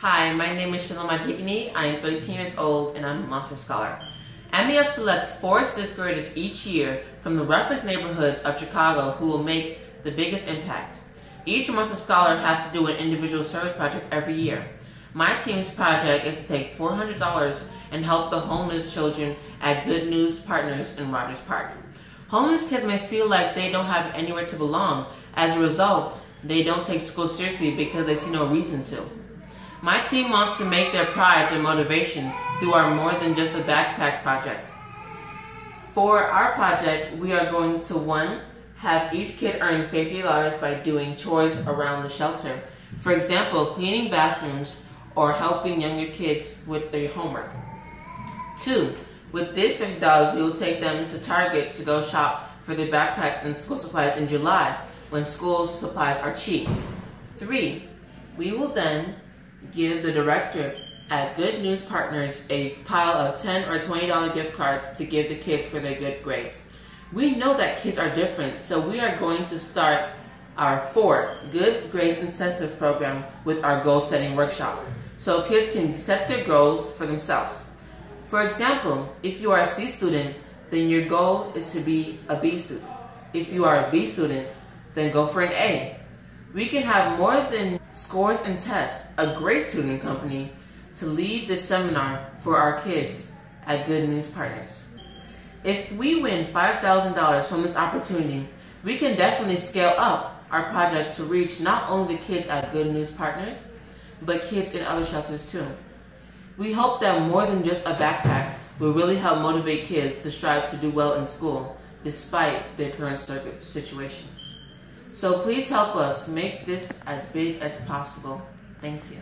Hi, my name is Shalom Jigni. I am 13 years old and I'm a Monster Scholar. MEF selects four sixth graders each year from the roughest neighborhoods of Chicago who will make the biggest impact. Each Monster Scholar has to do an individual service project every year. My team's project is to take $400 and help the homeless children at Good News Partners in Rogers Park. Homeless kids may feel like they don't have anywhere to belong. As a result, they don't take school seriously because they see no reason to. My team wants to make their pride their motivation through our More Than Just a Backpack project. For our project, we are going to one, have each kid earn $50 by doing chores around the shelter. For example, cleaning bathrooms or helping younger kids with their homework. Two, with this $50, we will take them to Target to go shop for their backpacks and school supplies in July when school supplies are cheap. Three, we will then give the director at Good News Partners a pile of 10 or $20 gift cards to give the kids for their good grades. We know that kids are different, so we are going to start our fourth Good Grades Incentive Program with our goal setting workshop so kids can set their goals for themselves. For example, if you are a C student, then your goal is to be a B student. If you are a B student, then go for an A. We can have more than scores and tests, a great tutoring company, to lead this seminar for our kids at Good News Partners. If we win $5,000 from this opportunity, we can definitely scale up our project to reach not only the kids at Good News Partners, but kids in other shelters too. We hope that more than just a backpack will really help motivate kids to strive to do well in school despite their current situations. So please help us make this as big as possible. Thank you.